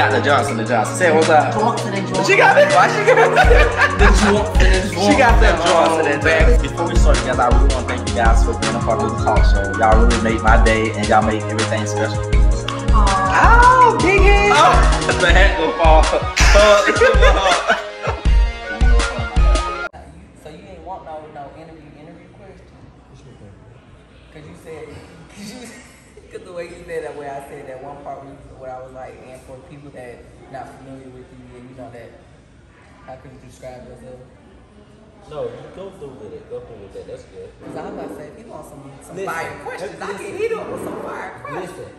got the Johnson the Johnson. Say what's up. Johnson and Johnson. She got it. Why she got the Johnson and She got that Johnson and Johnson. Before we start, guys, I really want to thank you guys for being a part of the talk show. Y'all really made my day, and y'all made everything special. Oh, big head. Oh, the hat will fall. Way you said that, way I said that one part where, you, where I was like, and for people that not familiar with you and you know that, how could you describe yourself? No, you go through with it. Go through with that. That's good. Cause I was about to say, people want some some Listen, fire questions. I can hit them with some fire questions. Listen,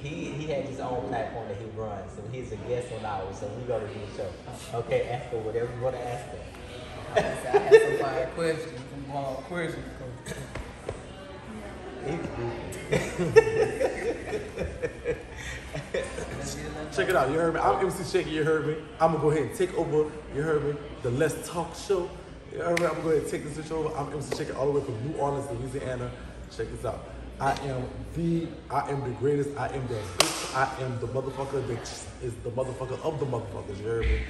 he he has his own platform that he runs, so he's a guest on ours. So we go to do the show. Okay, ask for whatever you want to ask him. I was about to say, I had some fire questions, some long questions. Check it out, you heard me. I'm MC Shakie, you heard me. I'm gonna go ahead and take over, you heard me, the Let's Talk show. You heard me, I'm gonna go ahead and take this switch over. I'm MC Shakie all the way from New Orleans, Louisiana. Check this out. I am the, I am the greatest, I am the bitch, I am the motherfucker that is the motherfucker of the motherfuckers, you heard me?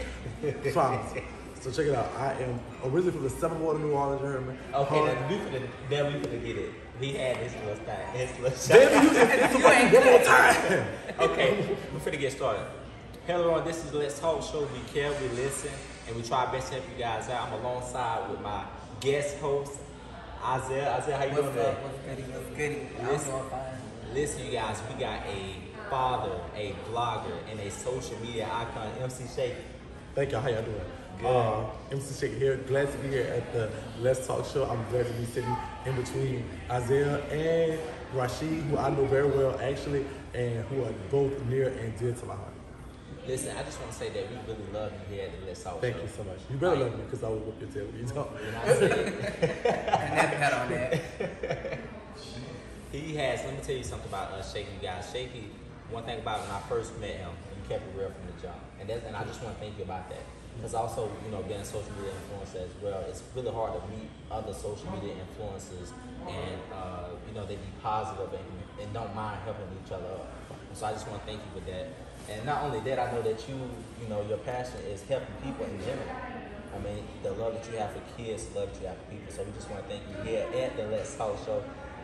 Promise. So check it out. I am originally from the Seventh Ward, New Orleans, you heard me? Okay, Hard- now we finna, now we finna get it. He had his little style, his little shot. Damn, you, it's a fucking one more time. Okay, we're finna get started. Hello, everyone. This is Let's Talk Show. We care, we listen, and we try our best to help you guys out. I'm alongside with my guest host, Isaiah. Isaiah, how you What's doing today? up? What's goody? What's goody? I'm Listen. doing fine. Listen, you guys, we got a father, a blogger, and a social media icon, MC Shakie. Thank y'all. How y'all doing? Good. Uh, MC Shakie here. Glad to be here at the Let's Talk show. I'm glad to be sitting in between Isaiah and Rashid, who I know very well actually, and who are both near and dear to my heart. Listen, I just want to say that we really love you here at the Let's Talk Thank Show. you so much. You better love me because I will whoop your tail when you talk. When I said I never got on that. He has. Let me tell you something about uh, Shakie, you guys. Shakie. One thing about when I first met him, he kept it real from the jump, and that's, and I just want to thank you about that. Because also, you know, being a social media influencer as well, it's really hard to meet other social media influencers, and uh, you know they be positive and, and don't mind helping each other up. So I just want to thank you for that. And not only that, I know that you, you know, your passion is helping people in general. I mean, the love that you have for kids, the love that you have for people. So we just want to thank you here at the Let's Talk Show.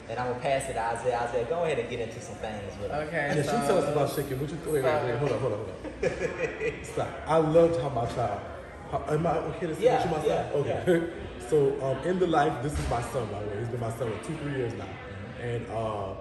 And I'm gonna pass it to Isaiah. Isaiah, go ahead and get into some things with him. Okay. Yeah, so, she tell us about shaking. What you wait, wait, wait, hold on, hold on, hold on. Stop. I loved how my child. How, am I okay to say Yeah, that you my yeah, son? Okay. so um, in the life, this is my son by the way. He's been my son for two, three years now, and uh,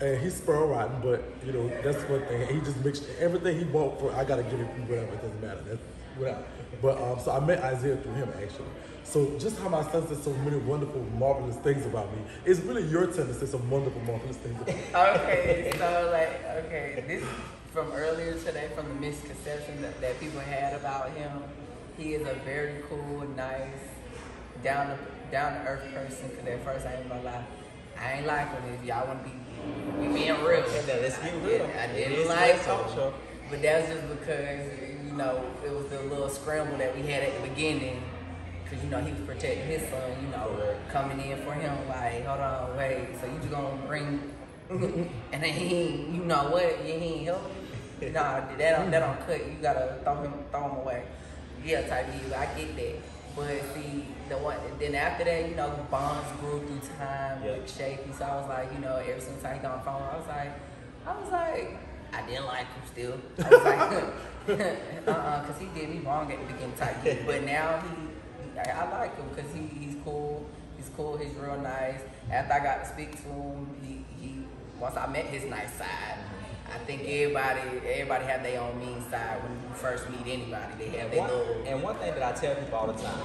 and he's sparrow rotten, but you know that's one thing. He just makes everything he wants for. I gotta give him whatever. It doesn't matter. That's whatever. But um, so I met Isaiah through him actually. So just how my son said so many wonderful, marvelous things about me. It's really your turn to say some wonderful, marvelous things about me. Okay, so like, okay, this from earlier today, from the misconception that, that people had about him. He is a very cool, nice, down to down to earth person. Cause at first I ain't gonna lie, I ain't like him. If y'all wanna be, we being real. Let's get I real. didn't- I didn't like him, but that's just because you know it was the little scramble that we had at the beginning. Cause you know he was protecting his son, you know, coming in for him. Like, hold on, wait. So you just gonna bring, and then he, you know what? he ain't help. me? Nah, that don't that don't mm. cut. You gotta throw him throw him away. Yeah, type of you. I get that. But see, the one then after that, you know, bonds grew through time Yeah. with Shakie. So I was like, you know, ever since I got on the phone, I was like, I was like, I didn't like him still. I was like, uh-uh, because he did me wrong at the beginning type deal. But now he, I, I like him because he, he's cool. He's cool. He's real nice. After I got to speak to him, he, he once I met his nice side, I think everybody everybody have their own mean side when you first meet anybody. They have And their one, little. and one thing that I tell people all the time,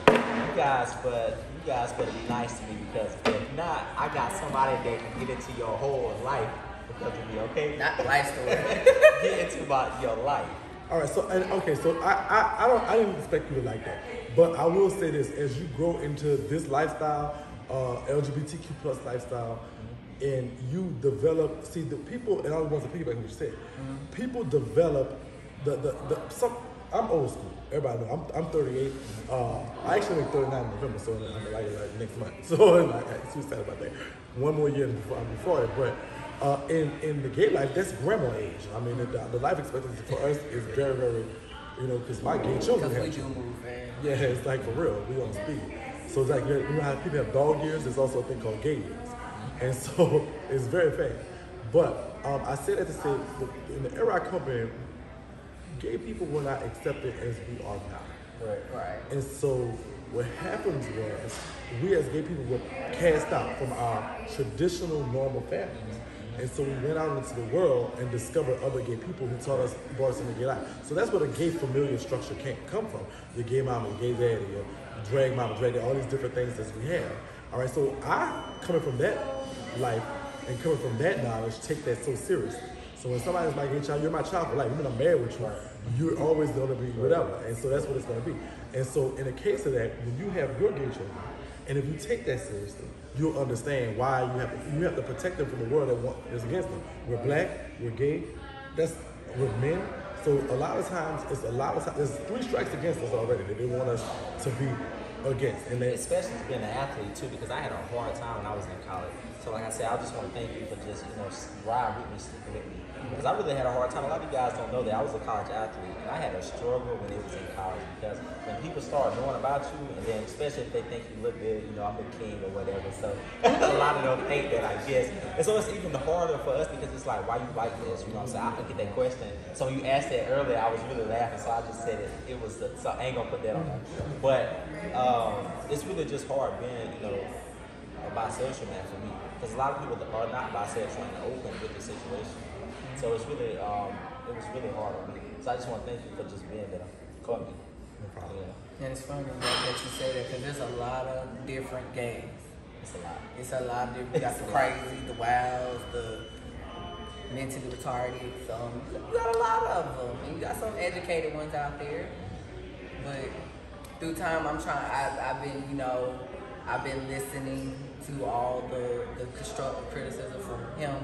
you guys, but you guys better be nice to me because if not, I got somebody that can get into your whole life because of me. Okay, Not the life story. get into about your life. All right, so and okay, so I, I I don't I didn't expect you to like that, but I will say this: as you grow into this lifestyle, uh, LGBTQ plus lifestyle, and you develop, see the people, and I want to piggyback what you said. People develop the the, the some. I'm old school. Everybody know. I'm, I'm 38. Uh, I actually make 39 in November, so I'm like, like next month. So I'm like, I'm so sad about that. One more year before I'm before it, but uh, in in the gay life, that's grandma age. I mean, the, the life expectancy for us is very, very, you know, because my gay children have children. Yeah, it's like for real. We don't speak. So it's like you know how people have dog years. There's also a thing called gay years, and so it's very fast. But um, I say that to say, in the era I come in, gay people were not accepted as we are now. Right. Right. And so what happens was we as gay people were cast out from our traditional normal families. And so we went out into the world and discovered other gay people who taught us, brought us into gay life. So that's where the gay familial structure can't come from. Your gay mama, your gay daddy, your drag mama, drag daddy, all these different things that we have. All right, so I, coming from that life and coming from that knowledge, take that so seriously. So when somebody's like, hey, child, you're my child for life, even I'm married with you, you're always going to be whatever. And so that's what it's going to be. And so in the case of that, when you have your gay children, and if you take that seriously, you'll understand why you have to, you have to protect them from the world that want, is against them. We're black, we're gay, that's we're men. So a lot of times, it's a lot of times, there's three strikes against us already that they want us to be against. And Especially being an athlete too, because I had a hard time when I was in college. So like I said, I just want to thank you for just you know riding with me, sticking with me, because I really had a hard time. A lot of you guys don't know that I was a college athlete, and I had a struggle when it was in college because when people start knowing about you, and then especially if they think you look good, you know I'm a king or whatever. So a lot of them think that I guess, and so it's even harder for us because it's like why you like this, you know what I'm saying? I get that question. So you asked that earlier, I was really laughing, so I just said it. It was the, so I ain't gonna put that on but uh, um, it's really just hard being you know a bisexual man for me because a lot of people that are not bisexual and open with the situation. So it's really, um, it was really hard on me. So I just want to thank you for just being there for me. no problem. Yeah, And it's funny that, that you say that because there's a lot of different games. it's a lot. It's a lot of different. You got the crazy, the wilds, the mentally retarded. So you got a lot of them. And you got some educated ones out there. But through time, I'm trying. I've, I've been, you know, I've been listening to all the the constructive criticism from him.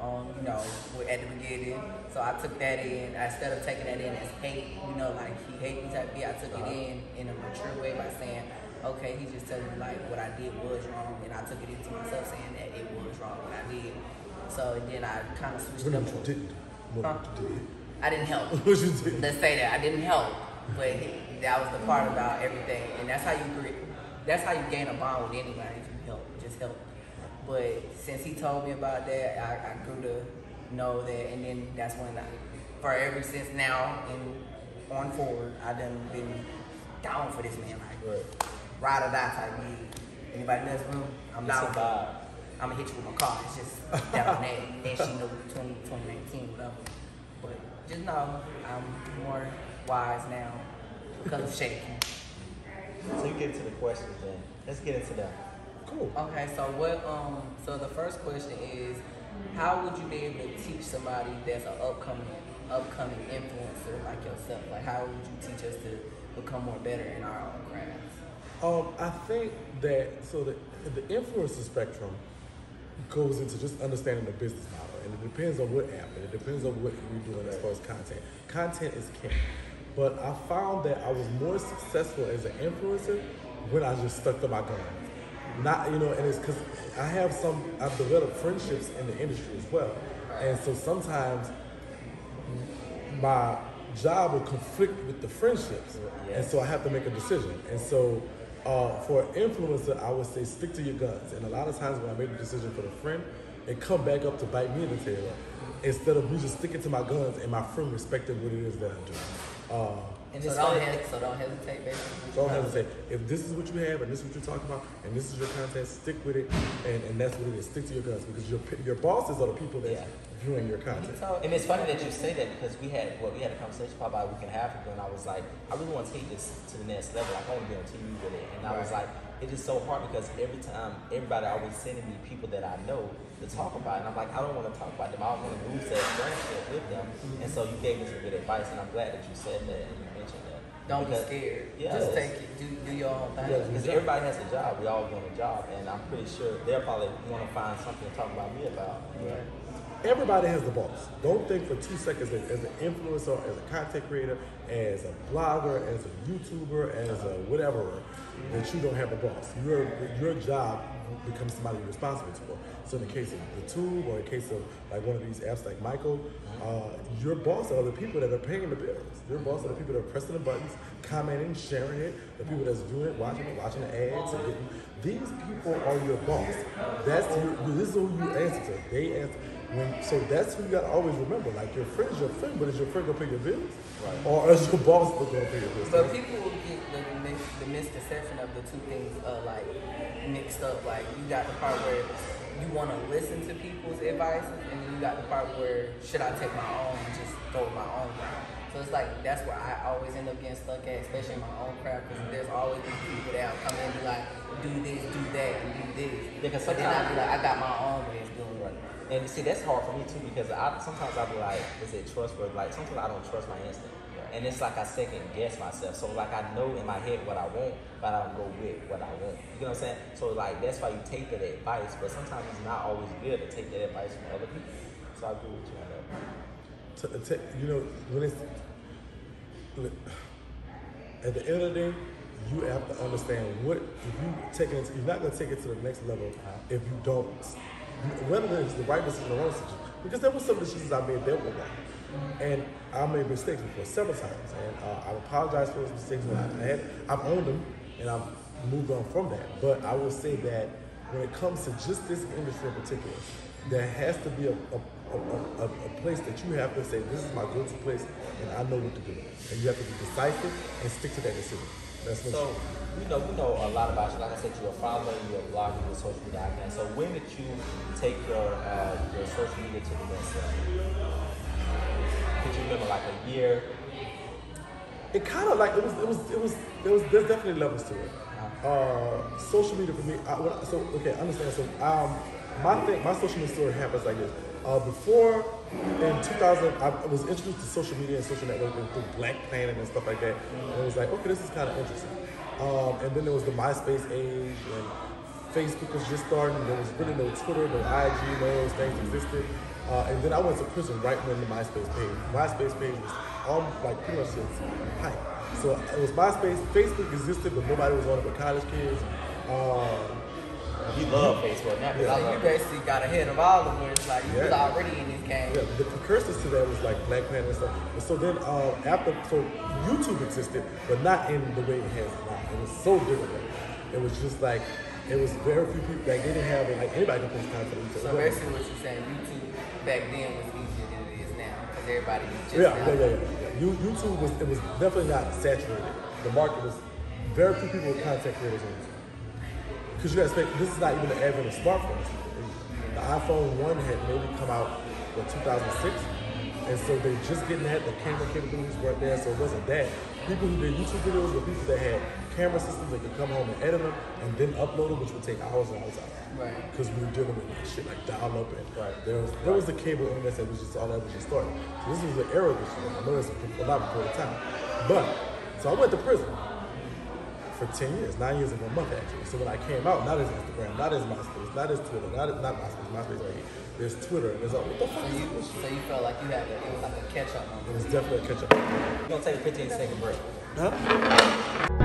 On you know at the beginning, so I took that in instead of taking that in as hate. You know, like he hate me type. Yeah, I took it uh-huh. in in a mature way by saying, okay, he's just telling me like what I did was wrong, and I took it into myself saying that it was wrong what I did. So then I kind of switched What up. didn't. What Huh? did. I didn't help. Did. Let's say that I didn't help, but that was the part about everything, and that's how you gre- that's how you gain a bond with anybody. You help, just help. But since he told me about that, I, I grew to know that, and then that's when I, for ever since now and on forward, I done been down for this man, like Right. ride or die type gig. Anybody in this room, I'm down for. I'm gonna hit you with my car. It's just that on that. And then she know 20, 2019, whatever. But just know I'm more wise now because of shaking. So you get into the questions then. Let's get into that. Cool. Okay, so what? Um, so the first question is, how would you be able to teach somebody that's an upcoming upcoming influencer like yourself? Like, how would you teach us to become more better in our own crafts? Um, I think that so the the influencer spectrum goes into just understanding the business model, and it depends on what app, and it depends on what you're doing as far as content. Content is king, but I found that I was more successful as an influencer when I just stuck to my guns. Not you know, and it's because I have some I've developed friendships in the industry as well, and so sometimes my job will conflict with the friendships, and so I have to make a decision. And so, uh, for an influencer, I would say stick to your guns. And a lot of times when I make a decision for the friend, it come back up to bite me in the tail instead of me just sticking to my guns and my friend respecting what it is that I do. Uh, And So it's don't, funny- he- so don't hesitate, basically. don't hesitate. If this is what you have and this is what you're talking about and this is your content, stick with it. And, and that's what it is. Stick to your guns because your your bosses are the people that Yeah. viewing your content. So, And it's funny that you say that because we had well, we had a conversation probably about a week and a half ago, and I was like, I really want to take this to the next level. Like, I want to be on TV with it, and I was like, it is so hard because every time everybody always sending me people that I know to talk about, and I'm like, I don't want to talk about them. I don't want to lose that friendship with them. Mm-hmm. And so you gave me some good advice, and I'm glad that you said that and you mentioned that. don't be scared. Yeah, Just take it. Do, do your own thing. Because everybody has a job. We all doing a job, and I'm pretty sure they'll probably want to find something to talk about me about. Right. Everybody has the boss. Don't think for two seconds that as an influencer, as a content creator, as a blogger, as a YouTuber, as a whatever, that you don't have a boss. Your your job becomes somebody you're responsible for. So in the case of the tube or in the case of like one of these apps like Michael, uh, your boss are the people that are paying the bills. Your boss are the people that are pressing the buttons, commenting, sharing it, the people that's doing it, watching it, watching the ads. And getting, these people are your boss. That's your, this is who you answer to. They answer. When, so that's who you gotta always remember. Like your friend's your friend, but is your friend gonna pay your bills? Right. Or is your boss still gonna pay your bills? But people will get the, mis- the misconception of the two things uh, like mixed up. Like you got the part where you want to listen to people's advice, and then you got the part where should I take my own and just go my own route. So it's like that's where I always end up getting stuck at, especially in my own craft, because there's always these people that will come in and be like, do this, do that, and do this. Because but then I sometimes- be like, I got my own way of doing it. And see, that's hard for me too because I sometimes I'll be like, is it trustworthy? Like sometimes I don't trust my instinct, and it's like I second guess myself. So like I know in my head what I want, but I don't go with what I want. You know what I'm saying? So like that's why you take that advice, but sometimes it's not always good to take that advice from other people. So I agree with you on that. to, to, you know, when it's look, at the end of the day, you have to understand what if you take it. You're not gonna take it to the next level uh-huh. if you don't. Whether it's the right decision or wrong decision, because there were some decisions I made that were wrong, and I made mistakes before several times, and uh, I apologize for those mistakes. I, I had, I've owned them, and I've moved on from that. But I will say that when it comes to just this industry in particular, there has to be a, a, a, a, a place that you have to say, this is my go-to place, and I know what to do. And you have to be decisive and stick to that decision. That's what So we know we know a lot about you. Like I said, you're a follower, you're a blogger, you're a social media icon. So when did you take your uh, your social media to the next level? Could you remember like a year? it kind of like it was it was it was there was there's definitely levels to it. Uh, social media for me. I, I- so okay, understand. So um, my thing, my social media story happens like this. Uh, before in 2000, I was introduced to social media and social networking through Black Planet and stuff like that. And it was like, okay, this is kind of interesting. Um, and then there was the MySpace age and Facebook was just starting. There was really no Twitter, no IG, no those things existed. Uh, and then I went to prison right when the MySpace page. MySpace page was um, like pretty much its height. So it was MySpace. Facebook existed, but nobody was on it but college kids. Um, You love Facebook now. 'cause I So you basically got ahead of all of them. It's like you was already in this game. yeah, the precursors to that was like Black Planet and stuff. And so then uh, after, so YouTube existed, but not in the way it has now. It was so different. It was just like, it was very few people, like they didn't have it, like anybody can post content on YouTube. So basically, what you're saying, YouTube back then was easier than it is now because everybody just Yeah, yeah, yeah, yeah. yeah. You- YouTube was it was definitely not saturated. The market was very few people with content creators on YouTube. Because you gotta expect this is not even the advent of smartphones. The iPhone one had maybe come out in 2006, and so they just getting that. The camera capabilities weren't there, so it wasn't that. People who did YouTube videos were people that had camera systems that could come home and edit them and then upload them, which would take hours and hours. Right. Because we were dealing with shit like dial up and Right. there was there was the cable internet that was just all that was just starting. So this was the era of this. I know it's a lot before the time. But so I went to prison for 10 years, nine years and one month actually. So when I came out, not as Instagram, not as MySpace, not as Twitter, not as, not MySpace, MySpace right here. There's Twitter, and there's all, what the fuck So is you, so you felt like you had to, it was like a catch up It was definitely a catch up. We're gonna take a 15 second break. Huh?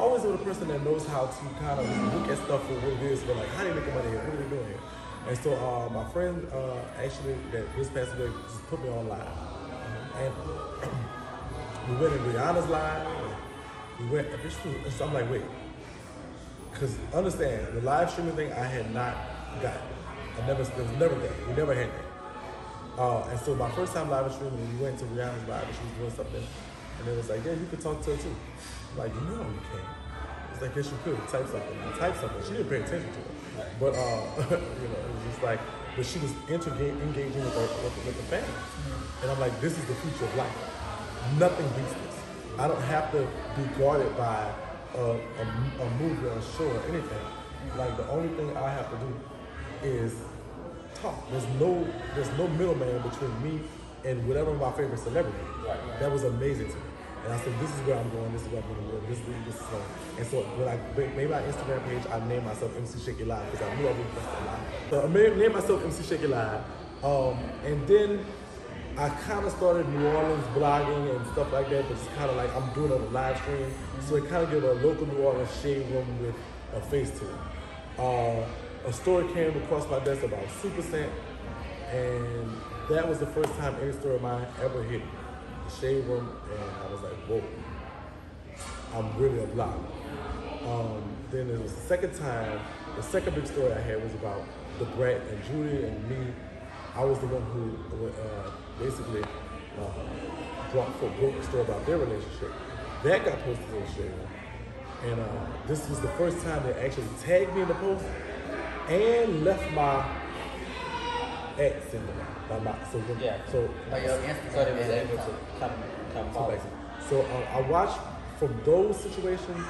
Always the person that knows how to kind of look at stuff for what it is, but like, how do you make money here? What are we doing here? And so uh, my friend uh, actually that just passed away just put me on live. And we went in Rihanna's live. We went, this was, so I'm like, wait. Because understand, the live streaming thing I had not got. I never, there was never that. We never had that. Uh, and so my first time live streaming, we went to Rihanna's live and she was doing something. And it was like, yeah, you could talk to her too. I'm know you can't. It's like, yes, you could type something. I typed something. She didn't pay attention to it. But, uh, you know, it was just like, but she was engaging with, her, with, with the fans. And I'm like, this is the future of life. Nothing beats this. I don't have to be guarded by a, a, a movie or a show or anything. Like, the only thing I have to do is talk. There's no, there's no middleman between me and whatever my favorite celebrity. That was amazing to me. And I said, this is where I'm going, this is where I'm going to live, this is this is going. And so when I ma- made my Instagram page, I named myself MC Shakie Live because I knew I would post a lot. So I made, named myself MC Shakie Live. Um, and then I kind of started New Orleans blogging and stuff like that, but it's kind of like I'm doing a live stream. So it kind of gave a local New Orleans shade room with a face to it. Uh, a story came across my desk about Super Scent, and that was the first time any story of mine ever hit shade room, and I was like, whoa, I'm really a blogger. Um, then there was the second time, the second big story I had was about Da Brat and Judy and me. I was the one who uh, basically uh, brought for broke the story about their relationship. That got posted on the room. And uh, this was the first time they actually tagged me in the post and left my ex in the. So when, Yeah. so. So they was able to come come so, basically- so uh, I watched from those situations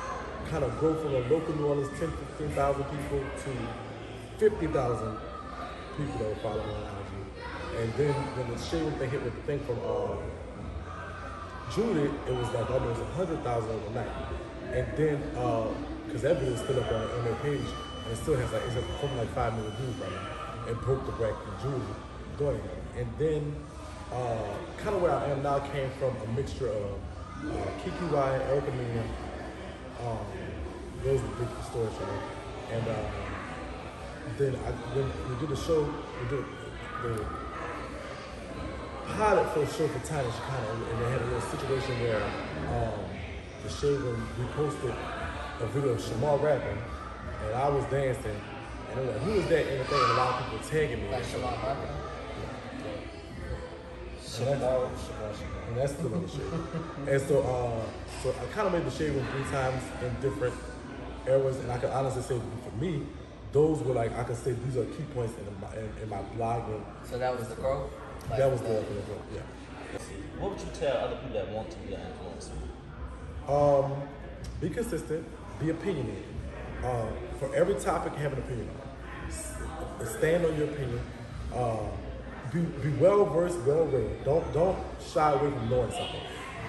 kind of grow from a local New Orleans 10, 15,000 people to 50,000 people that were following on IG. And then when the shade thing hit with the thing from uh, Judy, it was like almost 100,000 overnight. And then, because that video is still up on, on their page, and it still has like, it's something like 5 million views right now. It broke the bracket and Judy And then, uh, kind of where I am now came from a mixture of uh, Kiki Y, Erica Mena, um, those were big stories for me. And uh, then I, when we did the show, we did the pilot for a show for Tiny Chicano, and they had a little situation where um, the shade room reposted a video of Shamar rapping, and I was dancing, and were like, who is that? And the thing, and a lot of people tagging me. Like Harper. Shamar, Shamar, Shamar. and that's still in the shade. and so, uh, so I kind of made the shade room three times in different eras, and I can honestly say for me, those were like I could say these are key points in my in, in my blogging. So that was the growth. Like that was the, the yeah. What would you tell other people that want to be an influencer? Um, be consistent. Be opinionated. Uh, for every topic, have an opinion on. Stand on your opinion. Uh, be, be well versed, well read. Don't don't shy away from knowing something.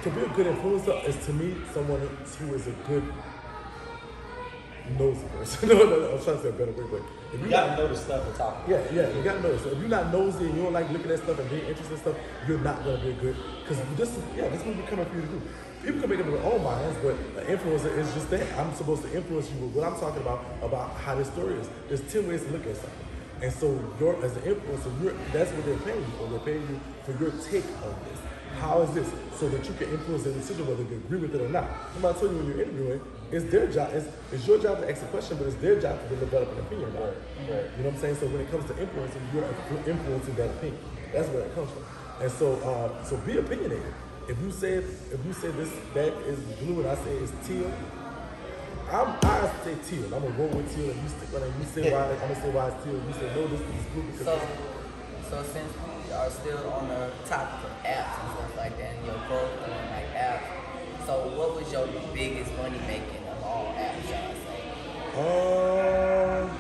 To be a good influencer is to me someone who is a good nosy person. no, no, no, I'm trying to say a better way, but if You you gotta know the stuff to talk about. yeah, yeah, you gotta know. So if you're not nosy and you don't like looking at stuff and being interested in stuff, you're not gonna be good. Because this is, yeah, this is what we're coming for you to do. People can make up their own minds, but an influencer is just that. I'm supposed to influence you with what I'm talking about, about how this story is. There's 10 ways to look at something. And so you're, as an influencer, you're, that's what they're paying you for. They're paying you for your take on this. How is this? So that you can influence their decision whether they agree with it or not. I'm not telling you when you're interviewing, it's their job, it's, it's your job to ask a question, but it's their job to develop an opinion about it. Right. You know what I'm saying? So when it comes to influencing, you're influencing that opinion. That's where it comes from. And so, uh, so be opinionated. If you say if you say this that is blue and I say it's teal, I'm I say teal. I'm gonna roll with teal. And you stick it. You say why? I'm gonna say why it's teal. You say no, this is blue because. So, so since we are still on the topic of apps and stuff like that, and your growth on like apps, so what was your biggest money making of all apps? Y'all say? Um,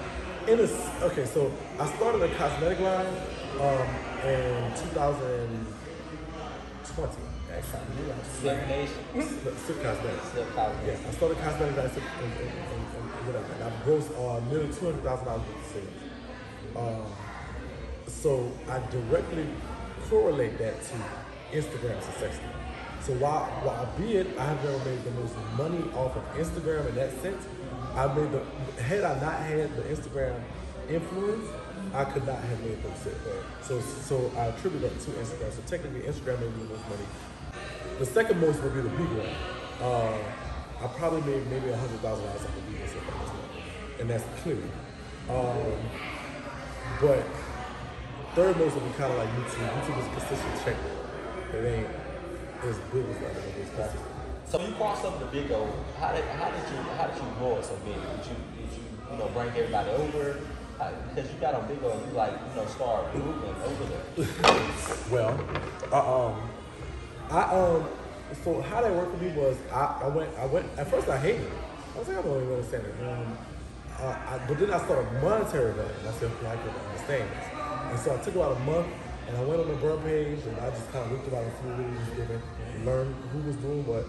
in a, okay, so I started a cosmetic line um, in 2020. That's something new. Cosmetics. Cosmetics. Yeah, I started cosmetic line and, and, and, and whatever. And I've grossed uh, nearly two hundred thousand dollars worth of sales. Um, so I directly correlate that to Instagram success. So while while be it, I have never made the most money off of Instagram in that sense. I made the had I not had the Instagram influence, I could not have made those sales. So so I attribute that to Instagram. So technically, Instagram made me the most money. The second most would be the big one. Uh, I probably made maybe a hundred thousand dollars off the big this, and that's clear. Um, but third most would be kind of like YouTube. YouTube is a consistent check. It ain't as big as like it is consistent. So you crossed over to Bigo. How did how did you how did you grow it so big? Did you did you you know bring everybody over? Because you got on Bigo and you like you know start moving over there. Well, uh, um, I um, so how that worked for me was I, I went I went at first I hated it. I was like I don't even understand it. Um, uh, I, but then I started monetary value. And I said okay, I can understand this. And so I took about a month and I went on the burn page and I just kind of looked about food we was given, learned who was doing what.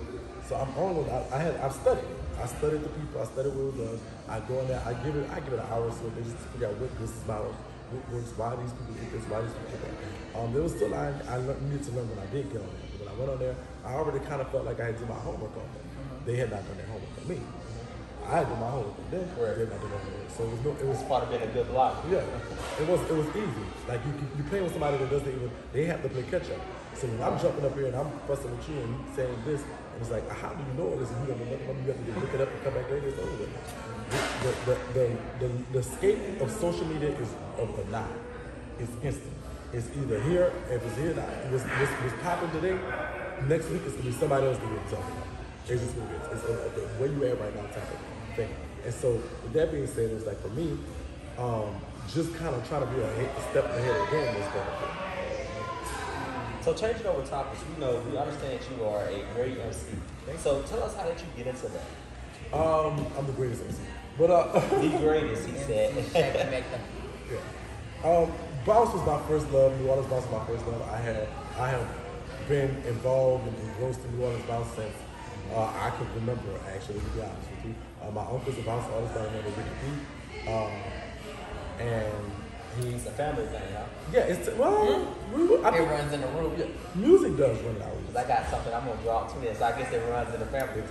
So I'm on with. I, I had I've studied. I studied the people. I studied what it was. I go in there. I give it. I give it an hour or so. They just figure out what this is about. What works? Why these people do this? Why these people do that? Um, there was still I, I needed to learn when I did get on there. I went on there, I already kind of felt like I had to do my homework on them. Uh-huh. They had not done their homework on me. I had done my homework on them. Right. They had not done their homework. So it was no. It was part of being a good blogger. yeah, it was it was easy. Like you you playing with somebody that doesn't even they have to play catch up. So when I'm jumping up here and I'm fussing with you and you saying this, and it's like how do you know this? And you don't know nothing. about it, You have to look it up and come back later. It's over. with. The the the the, the scape of social media is of the not. It's instant. It's either here. If it's here, now, what's, what's, what's popping today, next week it's gonna be somebody else gonna be talking about. It's just gonna be it's, it's, it's where you at right now type of thing. And so with that being said, it's like for me, um, just kind of trying to be a, a step ahead of the game was going to So changing over topics, we know we understand that you are a great MC. So tell us how did you get into that? Um, I'm the greatest MC. But uh, The greatest, he said. Shaq and make them. yeah. Um, bounce was my first love. New Orleans bounce was my first love. I had I have been involved and engrossed in New Orleans bounce since uh, I can remember. Actually, to be honest with you, uh, my uncle's a bounce artist by the name of Ricky. Um, and he's a family thing, huh? yeah. It's well, we, were- I It think runs in the room. music does run it out. I got something I'm gonna drop to this. So I guess it runs in the family.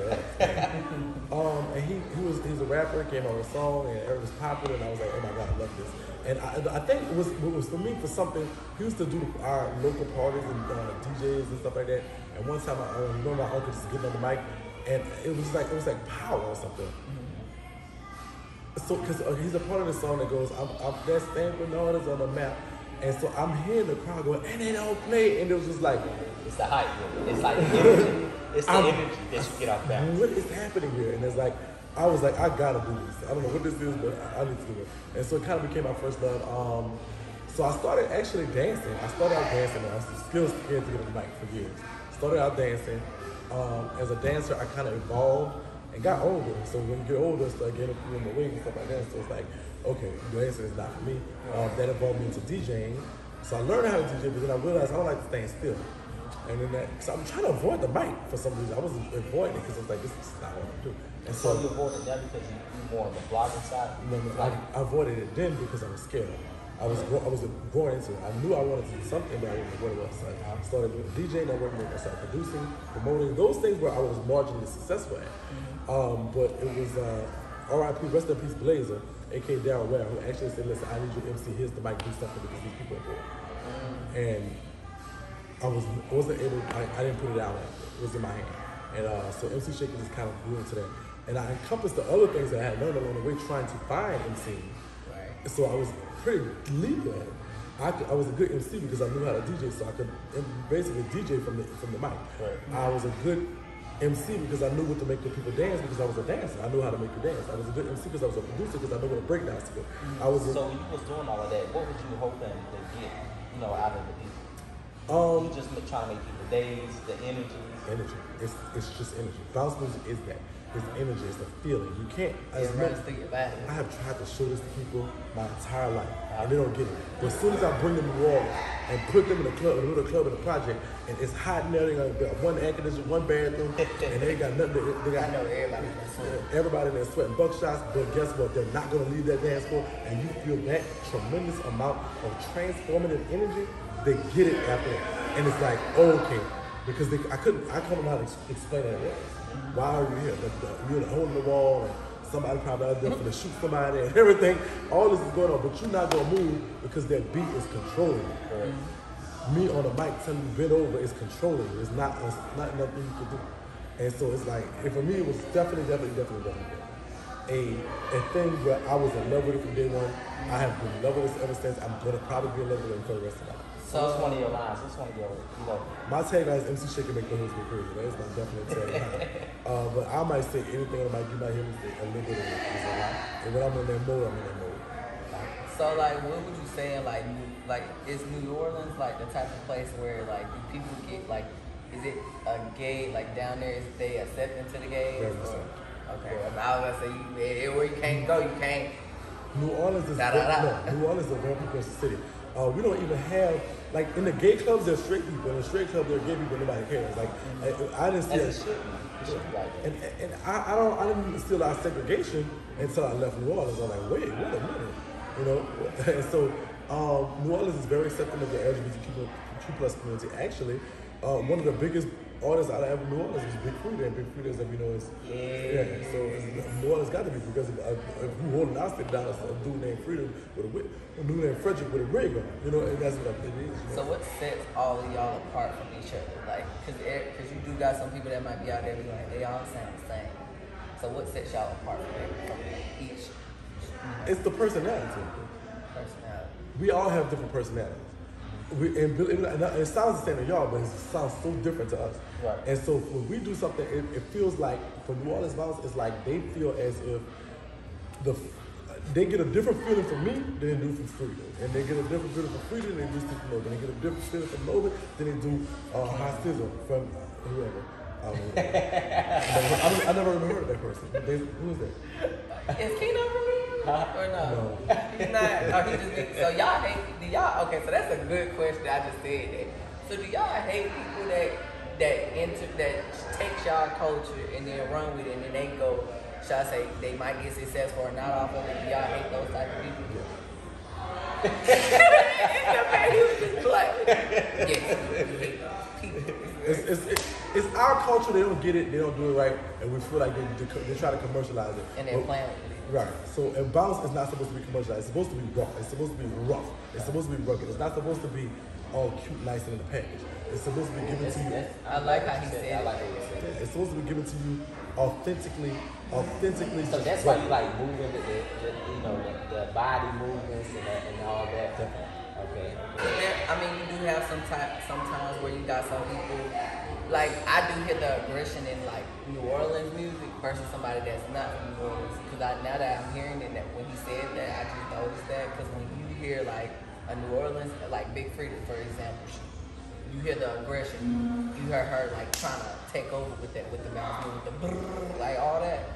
Um, and he, he was he's a rapper, came out with a song, and it was popular, and I was like, oh my god, I love this. And I, I think it was it was for me for something. He used to do our local parties and uh, DJs and stuff like that. And one time, I uh, remember my uncle just getting on the mic, and it was like it was like power or something. So, because uh, he's a part of the song that goes, I'm, I'm that St. Bernard is on the map. And so I'm hearing the crowd going, and they don't play. And it was just like, It's the hype. It's like the energy. It's the I'm- energy that you get off that. what is happening here? And it's like, I was like, I gotta do this. I don't know what this is, but I need to do it. And so it kind of became my first love. Um, so I started actually dancing. I started out dancing. And I was still scared to get on the mic for years. Started out dancing. Um, as a dancer, I kind of evolved and got older. So when you get older, start getting a in the wings and stuff like that. So it's like, okay, dancing is not for me. Um, that evolved me into DJing. So I learned how to DJ, but then I realized I don't like to stand still. And then that, so I'm trying to avoid the mic for some reason. I was avoiding it because I was like, this is not what I do. And So so, you avoided that because you, you more on the blogging side. no, no, I, I avoided it then because I was scared. I was I was going into it. I knew I wanted to do something, but I didn't know what it was. I started doing DJing, I worked with myself, producing, promoting, those things where I was marginally successful at. Um, but it was uh, R.I.P. Rest in Peace Blazer, aka Daryl Ware, who actually said, "Listen, I need you MC. Here's the mic. Do something because these people are bored." And I was wasn't able. I, I didn't put it out. It was in my hand, and uh, so MC Shakie just kind of grew into that. And I encompassed the other things that I had learned along the way, trying to find MC. Right. So I was pretty lethal. I, could, I was a good MC because I knew how to DJ, so I could basically DJ from the from the mic. Right. I was a good MC because I knew what to make the people dance because I was a dancer. I knew how to make you dance. I was a good MC because I was a producer because I knew what a breakdance to. I was a, So when you was doing all of that, what was you hoping to get, you know, out of the people? um, you just trying to make people days, the energy. energy. It's it's just energy. Bounce music is that. It's energy. It's a feeling. You can't. It as runs much- through your body. I have tried to show this to people my entire life, and they don't get it. But as soon as I bring them to New Orleans and put them in the club, in the little club in the project, and it's hot in there, they got one air conditioner, one bathroom, and they ain't got nothing. To, they got I know everybody everybody in there sweating buckshots, but guess what? They're not gonna leave that dance floor, and you feel that tremendous amount of transformative energy. They get it after that, and it's like okay, because they, I couldn't, I couldn't know how to explain it. Why are you here? The, the, you're holding the wall, and somebody probably out there for to shoot somebody and everything. All this is going on, but you're not gonna move because that beat is controlling you mm-hmm. me on the mic telling you bend over is controlling you. It's not it's not nothing you can do. And so it's like, and for me, it was definitely, definitely, definitely, definitely a a thing where I was in love with it from day one. I have been in love with it ever since. I'm gonna probably be in love with it for the rest of my life. So, what's one of your lines? What's one of your, you know? My tagline is MC Shakie make the hoes go crazy. That is my definite tagline. uh, but I might say anything that might you might hear me say a little bit of it is a lot. And when I'm in that mode, I'm in that mode. So like, what would you say? in, Like, New- like is New Orleans like the type of place where like do people get like, is it a gay like down there? Is they accepting to the gays? Very much or- Okay, I was gonna say you, where you can't go, you can't. New Orleans is Da, da, da. no, New Orleans is a very progressive city. Uh, we don't even have like in the gay clubs there's straight people. In the straight club there are gay people. Nobody cares. Like I, I didn't see As it. it should be. It should be like that. And, and I, I don't I didn't even feel our segregation until I left New Orleans. I'm like, wait, wait a minute, you know. And so um, New Orleans is very accepting of the LGBTQ plus community. Actually, uh, one of the biggest artists out of New Orleans is Big Freedia, and Big Freedia, as you know, is yeah. So it's, New Orleans got to be because of who holding our stick down a dude named Freedia with a wig, a dude named Frederick with a rig on, you know, and that's what it is. You So know? what sets all of y'all apart from each other? Like, cause, er- cause you do got some people that might be out there be like, they all sound the same. So what sets y'all apart from each It's the personality. personality? we all have different personalities. We, and, believe it, it sounds the same to y'all, but it sounds so different to us. Right. And so when we do something, it, it feels like for New Orleans Bounce, it's like they feel as if the they get a different feeling from me than they do from Freedom, and they get a different feeling from Freedom than they do from Logan. They get a different feeling from Logan than they do uh, High Sizzle from whoever. I, don't know. I, never, I never even heard of that person. They, who is that? Is Keno from Orleans or no? No. He's not. Oh, he just so y'all hate do y'all? Okay, so that's a good question. I just said that. So do y'all hate people that that enter that takes y'all culture and then run with it and then they go? Shall I say they might get successful or not off of it? Do y'all hate those type of people? okay, he was just like, yes, we hate those people. It's, it's, it's, it's our culture. They don't get it. They don't do it right, and we feel like they, they, they try to commercialize it. And they're But- playing it. Right. So, and bounce is not supposed to be commercialized. It's supposed to be rough. It's supposed to be rough. It's supposed to be rugged. It's not supposed to be all cute, nice, and in the package. It's supposed to be given to you. I like how he said I like how you said it. Yeah, it's supposed to be given to you authentically, authentically. So that's why right. you like moving the, the, the you know, the, the body movements and, that, and all that. Okay. There, I mean, you do have some time, sometimes where you got some people, like I do hear the aggression in like New Orleans music versus somebody that's not from New Orleans. Because I, now that I'm hearing it, that when he said that, I just noticed that. Because when you hear like a New Orleans, like Big Freedia, for example, you hear the aggression. You hear her like trying to take over with that, with the mouth movement, the brrr, like all that.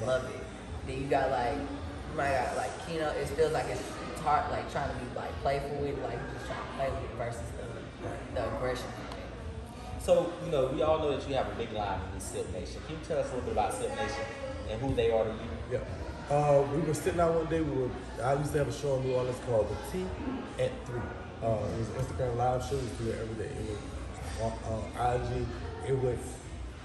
Love it. Then you got like, you might got like Kino. It feels like it's hard, like trying to be like playful with, it, like just trying to play with it versus the, the aggression. So, you know, we all know that you have a big line in the Silk Nation. Can you tell us a little bit about Silk Nation and who they are to you? Yeah. Uh, we were sitting out one day. We were. I used to have a show in New Orleans called The Tea at Three. Uh, it was an Instagram live show. We used to do it every day. It was on, on IG. It was.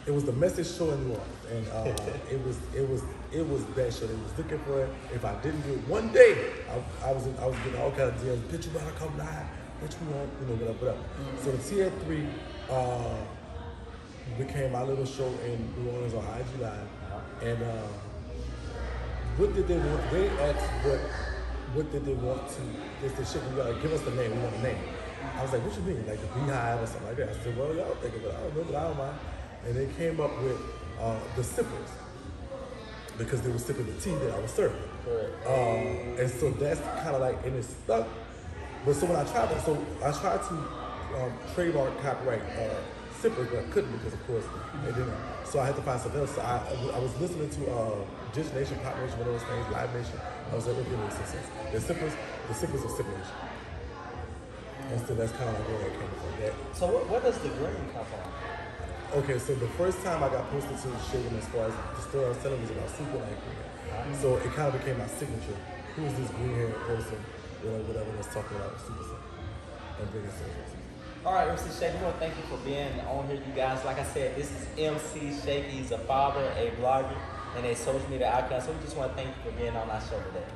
It was the message show in New Orleans, and uh, it was. It was. It was that show. They was looking for it. If I didn't do it one day, I, I was. I was getting all kinds of DMs. Bitch, you better come live. Bitch, we want. You know, whatever, whatever. So the Tea at Three. Uh, became my little show in New Orleans on IG Live, and uh, what did they want? They asked what what did they want to? They said, "Shit, we gotta give us the name. We want a name." I was like, "What you mean, like the Beehive or something like that?" I said, "Well, y'all think of it. I don't know, but I don't mind." And they came up with uh, the sippers because they were sipping the tea that I was serving. Correct. Um, and so that's kind of like, and it stuck. But so when I tried to, so I tried to um, trademark copyright uh, Sipper, but I couldn't because of course it didn't. So I had to find something else. So I, I was listening to uh, Dish Nation, Pop Nation, one of those things, Live Nation. I was like, okay, makes some sense. The Sippers, the Sippers of Sip Nation. And so that's kind of like where that came from. That, So, what, where does the green come from? Okay, so the first time I got posted to the Shagan as far as the story I was telling was about Super Green. So it kind of became my signature. Who is this green haired person, whatever, whatever that's talking about Super and bringing service? All right, MC Shakie, we want to thank you for being on here, you guys. Like I said, this is MC Shakie. He's a father, a blogger, and a social media icon. So we just want to thank you for being on our show today.